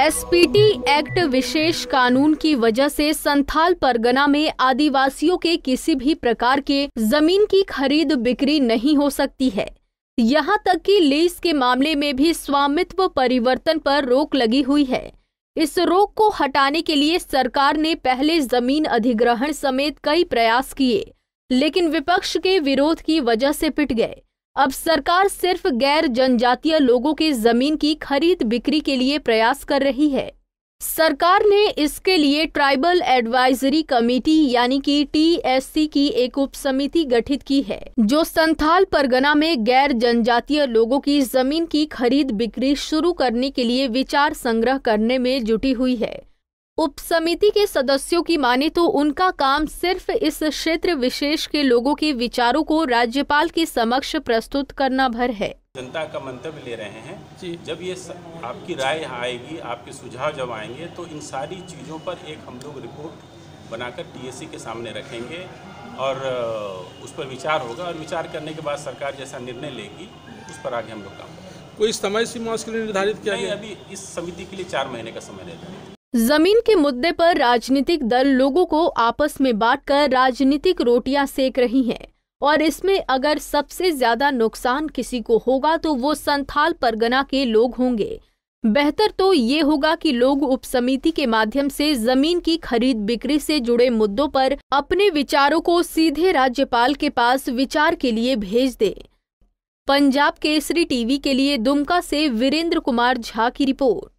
SPT act विशेष कानून की वजह से संथाल परगना में आदिवासियों के किसी भी प्रकार के ज़मीन की खरीद बिक्री नहीं हो सकती है। यहाँ तक कि लीज के मामले में भी स्वामित्व परिवर्तन पर रोक लगी हुई है। इस रोक को हटाने के लिए सरकार ने पहले ज़मीन अधिग्रहण समेत कई प्रयास किए, लेकिन विपक्ष के विरोध की वजह से पिट गए। अब सरकार सिर्फ़ गैर जनजातीय लोगों की ज़मीन की खरीद बिक्री के लिए प्रयास कर रही है। सरकार ने इसके लिए ट्राइबल एडवाइजरी कमेटी यानी कि टीएससी की एक उप समिति गठित की है, जो संथाल परगना में गैर जनजातीय लोगों की ज़मीन की खरीद बिक्री शुरू करने के लिए विचार संग्रह करने में जुटी हुई है। उप समिति के सदस्यों की माने तो उनका काम सिर्फ़ इस क्षेत्र विशेष के लोगों के विचारों को राज्यपाल के समक्ष प्रस्तुत करना भर है। जनता का मंतव्य ले रहे हैं जी। जब ये आपकी राय आएगी आपके सुझाव जब आएँगे तो इन सारी चीज़ों पर एक हम लोग रिपोर्ट बनाकर टीएससी के सामने रखेंगे और उस पर विचार होगा और विचार करने के बाद सरकार जैसा निर्णय लेगी उस पर आगे हम लोग काम कोई समय सीमा उसके लिए निर्धारित किया गया? अभी इस समिति के लिए चार महीने का समय निर्धारित ज़मीन के मुद्दे पर राजनीतिक दल लोगों को आपस में बांटकर राजनीतिक रोटियाँ सेक रही हैं और इसमें अगर सबसे ज़्यादा नुकसान किसी को होगा तो वो संथाल परगना के लोग होंगे। बेहतर तो ये होगा कि लोग उप समिति के माध्यम से ज़मीन की खरीद बिक्री से जुड़े मुद्दों पर अपने विचारों को सीधे राज्यपाल के पास विचार के लिए भेज दे। पंजाब केसरी टीवी के लिए दुमका से वीरेंद्र कुमार झा की रिपोर्ट।